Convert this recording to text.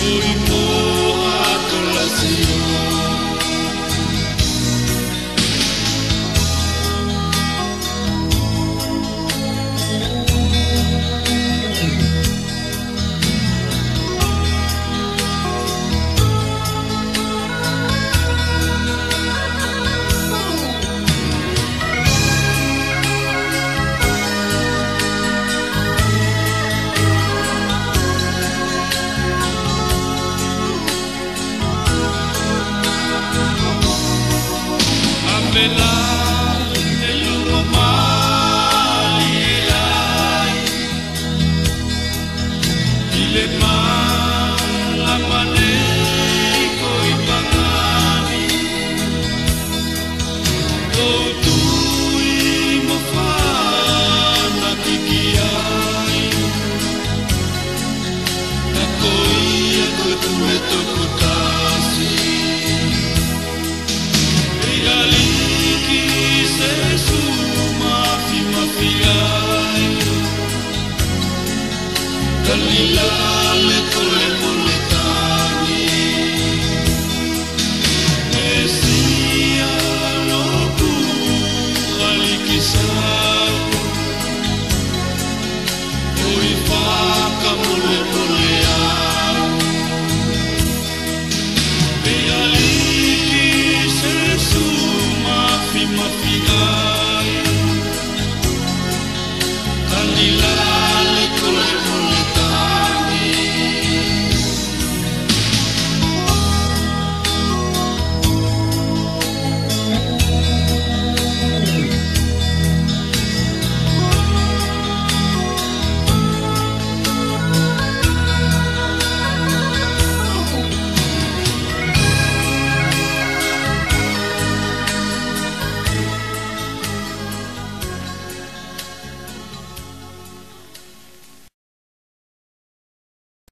por tu acolación. my only love.